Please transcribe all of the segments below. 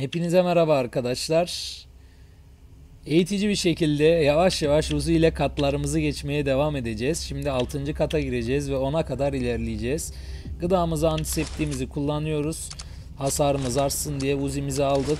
Hepinize merhaba arkadaşlar. Eğitici bir şekilde yavaş yavaş Uzi ile katlarımızı geçmeye devam edeceğiz. Şimdi 6. kata gireceğiz ve 10'a kadar ilerleyeceğiz. Gıdamızı, antiseptiğimizi kullanıyoruz. Hasarımız artsın diye Uzi'mizi aldık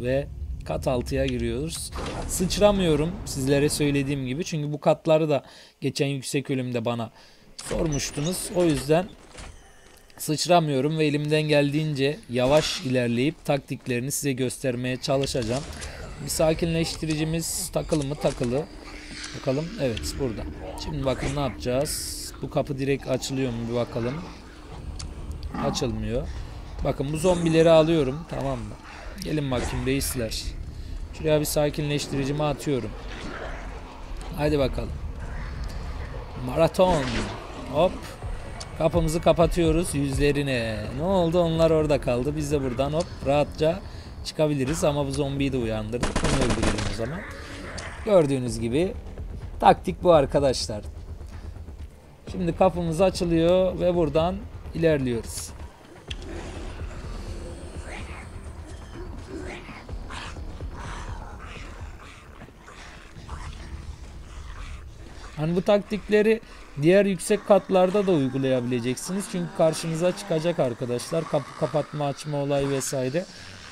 ve kat 6'ya giriyoruz. Sıçramıyorum sizlere söylediğim gibi. Çünkü bu katları da geçen yüksek ölümde bana sormuştunuz. O yüzden sıçramıyorum ve elimden geldiğince yavaş ilerleyip taktiklerini size göstermeye çalışacağım. Bir sakinleştiricimiz takılı mı takılı. Bakalım evet burada. Şimdi bakın ne yapacağız. Bu kapı direkt açılıyor mu bir bakalım. Açılmıyor. Bakın bu zombileri alıyorum tamam mı? Gelin bakayım reisler. Şuraya bir sakinleştiricimi atıyorum. Hadi bakalım. Maraton. Hop. Kapımızı kapatıyoruz yüzlerine. Ne oldu? Onlar orada kaldı. Biz de buradan hop rahatça çıkabiliriz ama bu zombiyi de uyandırdık. Onu öldürelim o zaman. Gördüğünüz gibi taktik bu arkadaşlar. Şimdi kapımız açılıyor ve buradan ilerliyoruz. Hani bu taktikleri diğer yüksek katlarda da uygulayabileceksiniz. Çünkü karşınıza çıkacak arkadaşlar. Kapı kapatma açma olay vesaire.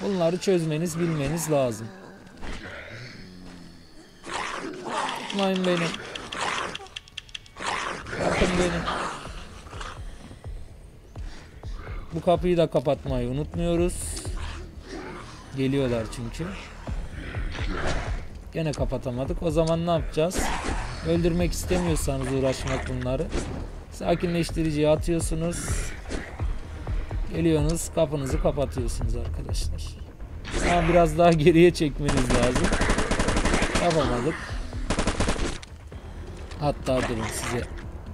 Bunları çözmeniz bilmeniz lazım. Tutmayın beni. Bakın beni. Bu kapıyı da kapatmayı unutmuyoruz. Geliyorlar çünkü. Gene kapatamadık. O zaman ne yapacağız? Öldürmek istemiyorsanız uğraşmak bunları. Sakinleştiriciyi atıyorsunuz. Geliyorsunuz kapınızı kapatıyorsunuz arkadaşlar. Ama biraz daha geriye çekmeniz lazım. Yapamadık. Hatta durun size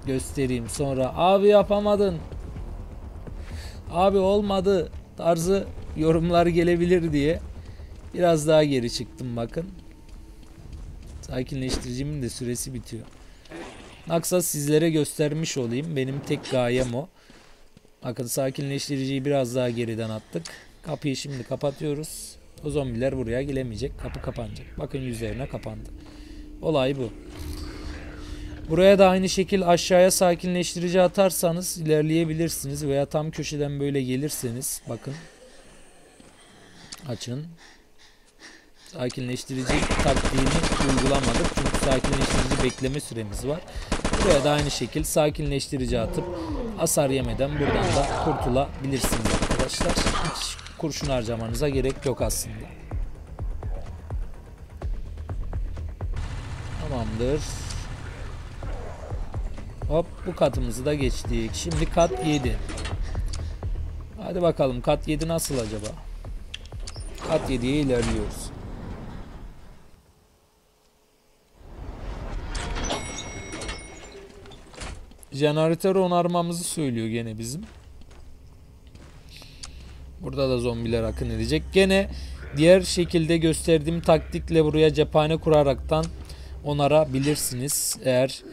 göstereyim sonra. Abi yapamadın. Abi olmadı tarzı yorumlar gelebilir diye biraz daha geri çıktım bakın. Sakinleştiricimin de süresi bitiyor. Maksat sizlere göstermiş olayım. Benim tek gayem o. Bakın sakinleştiriciyi biraz daha geriden attık. Kapıyı şimdi kapatıyoruz. O zombiler buraya gelemeyecek. Kapı kapanacak. Bakın yüzlerine kapandı. Olay bu. Buraya da aynı şekil aşağıya sakinleştirici atarsanız ilerleyebilirsiniz. Veya tam köşeden böyle gelirseniz bakın. Açın sakinleştirici taktiğini uygulamadık. Çünkü sakinleştirici bekleme süremiz var. Buraya da aynı şekil sakinleştirici atıp hasar yemeden buradan da kurtulabilirsiniz arkadaşlar. Hiç kurşun harcamanıza gerek yok aslında. Tamamdır. Hop bu katımızı da geçtik. Şimdi kat 7. Hadi bakalım kat 7 nasıl acaba? Kat 7'ye ilerliyoruz. Jeneratör onarmamızı söylüyor gene bizim. Burada da zombiler akın edecek. Gene diğer şekilde gösterdiğim taktikle buraya cephane kuraraktan onarabilirsiniz. Eğer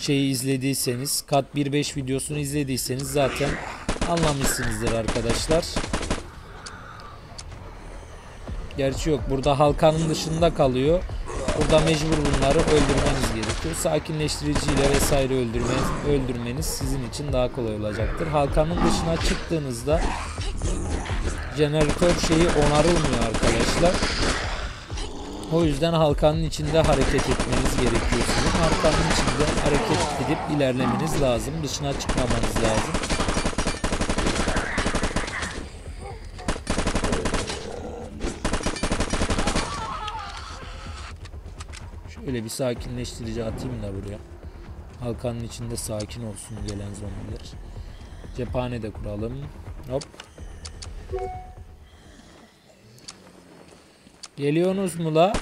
şeyi izlediyseniz, kat 1.5 videosunu izlediyseniz zaten anlamışsınızdır arkadaşlar. Gerçi yok. Burada halkanın dışında kalıyor. Burada mecbur bunları öldürmeniz gerekiyor. Sakinleştiriciyle vesaire öldürmeniz, öldürmeniz sizin için daha kolay olacaktır. Halkanın dışına çıktığınızda jeneratör şeyi onarılmıyor arkadaşlar. O yüzden halkanın içinde hareket etmeniz gerekiyor. Halkanın içinde hareket edip ilerlemeniz lazım. Dışına çıkmamanız lazım. Şöyle bir sakinleştirici atayım da buraya. Halkanın içinde sakin olsun gelen zombiler. Cephane de kuralım. Hop. Geliyorsunuz mu la?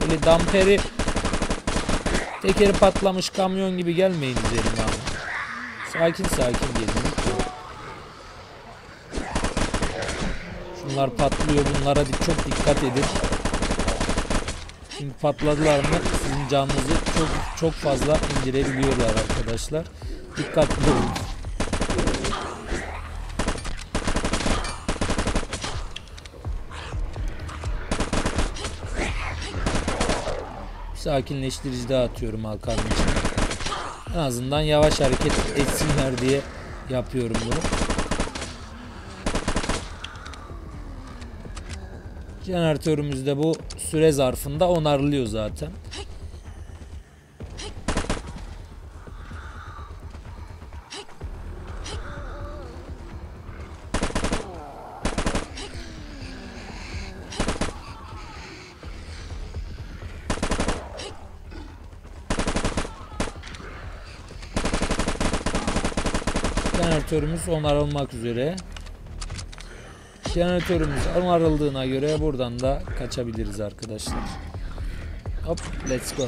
Böyle damperi tekeri patlamış kamyon gibi gelmeyin üzerime abi. Sakin sakin gelin. Şunlar patlıyor bunlara çok dikkat edin. Şimdi patladılar mı sizin canınızı çok çok fazla indirebiliyorlar arkadaşlar. Dikkatli olun. Sakinleştirici daha atıyorum halkanın içine. En azından yavaş hareket etsinler diye yapıyorum bunu. Jeneratörümüz de bu süre zarfında onarılıyor zaten. Jeneratörümüz onarılmak üzere. Jeneratörümüz onarıldığına göre buradan da kaçabiliriz arkadaşlar. Hop let's go.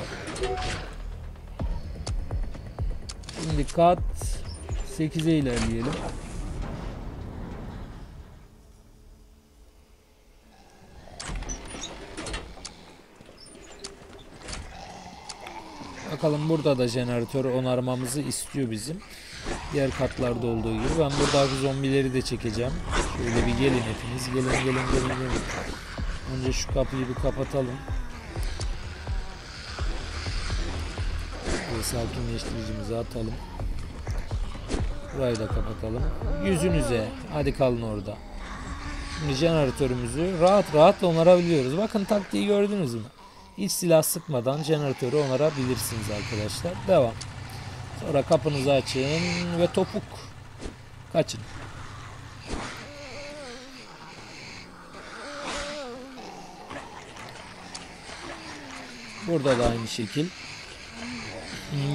Şimdi kat 8'e ilerleyelim. Bakalım burada da jeneratör onarmamızı istiyor bizim. Diğer katlarda olduğu gibi. Ben buradaki zombileri de çekeceğim. Şöyle bir gelin hepiniz. Gelin gelin gelin gelin. Önce şu kapıyı bir kapatalım. Ve sakinleştiricimizi atalım. Burayı da kapatalım. Yüzünüze. Hadi kalın orada. Şimdi jeneratörümüzü rahat rahat onarabiliyoruz. Bakın taktiği gördünüz mü? Hiç silah sıkmadan jeneratörü onarabilirsiniz arkadaşlar. Devam. Sonra kapınızı açın ve topuk. Kaçın. Burada da aynı şekil.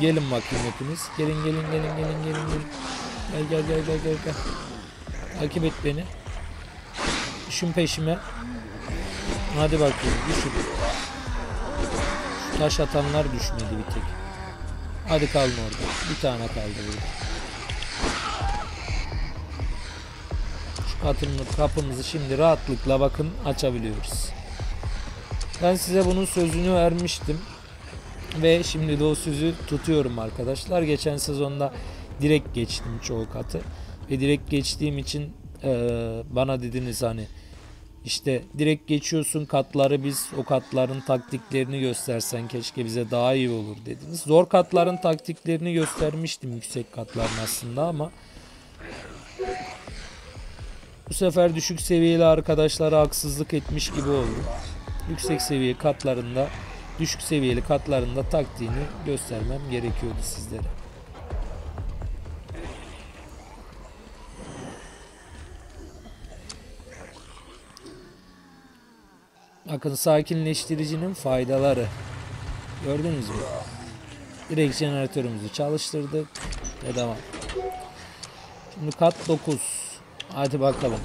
Gelin bakayım hepiniz. Gelin gelin gelin gelin gelin gelin. Gel gel gel gel gel gel. Takip et beni. Düşün peşime. Hadi bakayım düşün. Şu taş atanlar düşmedi bir tek. Hadi kalın orada. Bir tane kaldı burada. Şu katının kapımızı şimdi rahatlıkla bakın açabiliyoruz. Ben size bunun sözünü vermiştim. Ve şimdi de o sözü tutuyorum arkadaşlar. Geçen sezonda direkt geçtim çoğu katı. Ve direkt geçtiğim için eee, bana dediniz hani işte direkt geçiyorsun katları biz o katların taktiklerini göstersen keşke bize daha iyi olur dediniz. Zor katların taktiklerini göstermiştim yüksek katların aslında ama bu sefer düşük seviyeli arkadaşlara haksızlık etmiş gibi oldu. Yüksek seviye katlarında düşük seviyeli katlarında taktiğini göstermem gerekiyordu sizlere. Bakın sakinleştiricinin faydaları. Gördünüz mü? Direkt jeneratörümüzü çalıştırdık ve devam. Şimdi kat 9. Hadi bakalım.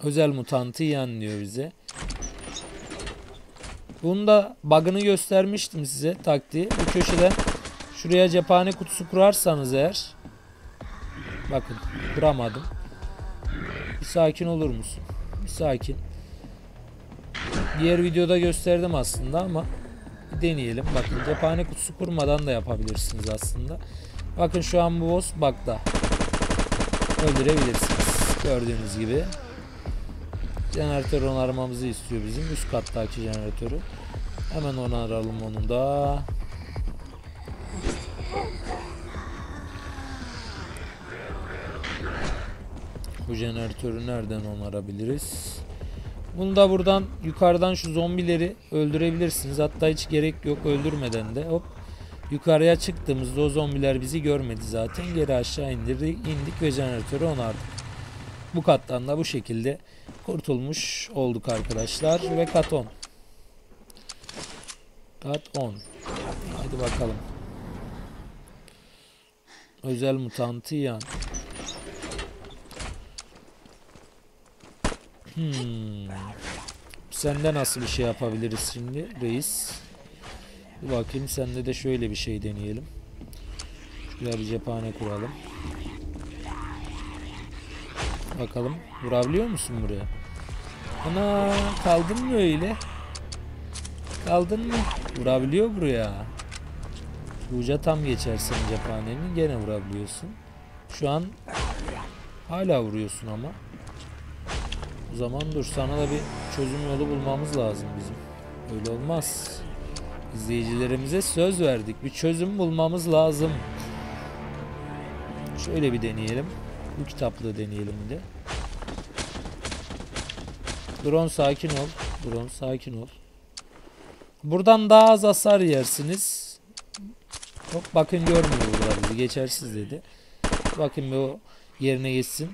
Özel mutantı yan diyor bize. Bunda bug'ını göstermiştim size taktiği. Bu köşeden şuraya cephane kutusu kurarsanız eğer bakın kuramadım. Bir sakin olur musun? Sakin. Diğer videoda gösterdim aslında ama deneyelim. Bakın cephane kutusu kurmadan da yapabilirsiniz aslında. Bakın şu an bu boss bug'da. Öldürebilirsiniz. Gördüğünüz gibi. Jeneratör onarmamızı istiyor bizim. Üst kattaki jeneratörü. Hemen onaralım onu da. Bu jeneratörü nereden onarabiliriz? Bunu da buradan yukarıdan şu zombileri öldürebilirsiniz. Hatta hiç gerek yok öldürmeden de hop yukarıya çıktığımızda o zombiler bizi görmedi zaten. Geri aşağı indirdik, indik ve jeneratörü onardık. Bu kattan da bu şekilde kurtulmuş olduk arkadaşlar ve kat 10. Kat 10. Hadi bakalım. Özel mutantı Hmm. Sende nasıl bir şey yapabiliriz şimdi reis? Bir bakayım sende de şöyle bir şey deneyelim. Şuraya bir cephane kuralım. Bakalım vurabiliyor musun buraya? Ana kaldın mı öyle? Kaldın mı? Vurabiliyor buraya. Uca tam geçersen cephanenin gene vurabiliyorsun. Şu an hala vuruyorsun ama. Zaman dur sana da bir çözüm yolu bulmamız lazım bizim. Öyle olmaz. İzleyicilerimize söz verdik. Bir çözüm bulmamız lazım. Şöyle bir deneyelim. Bu kitaplığı deneyelim bir de. Drone sakin ol. Drone sakin ol. Buradan daha az hasar yersiniz. Yok bakın görmüyor burada bizi. Geçersiz dedi. Bakın bir o yerine geçsin.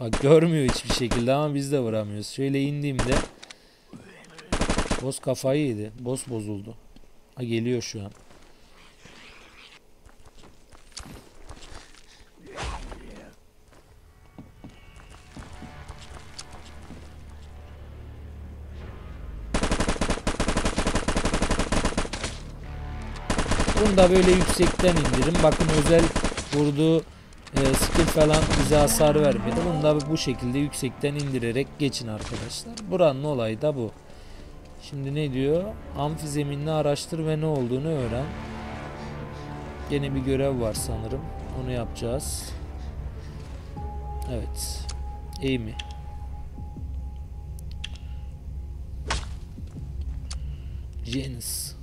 Bak görmüyor hiçbir şekilde ama biz de vuramıyoruz. Şöyle indiğimde Boss kafayı yedi. Boss bozuldu. Ha geliyor şu an. Bunu da böyle yüksekten indirin. Bakın özel vurduğu e, skill falan bize hasar vermedi. Bunu da bu şekilde yüksekten indirerek geçin arkadaşlar. Buranın olayı da bu. Şimdi ne diyor? Amfi zeminini araştır ve ne olduğunu öğren. Yine bir görev var sanırım. Onu yapacağız. Evet. Amy. Janice.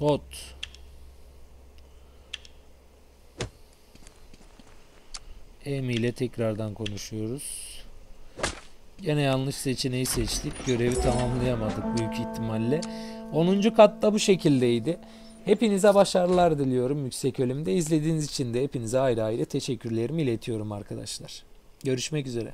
Todd. Amy ile tekrardan konuşuyoruz. Gene yanlış seçeneği seçtik. Görevi tamamlayamadık büyük ihtimalle. 10. katta bu şekildeydi. Hepinize başarılar diliyorum yüksek ölümde. İzlediğiniz için de hepinize ayrı ayrı teşekkürlerimi iletiyorum arkadaşlar. Görüşmek üzere.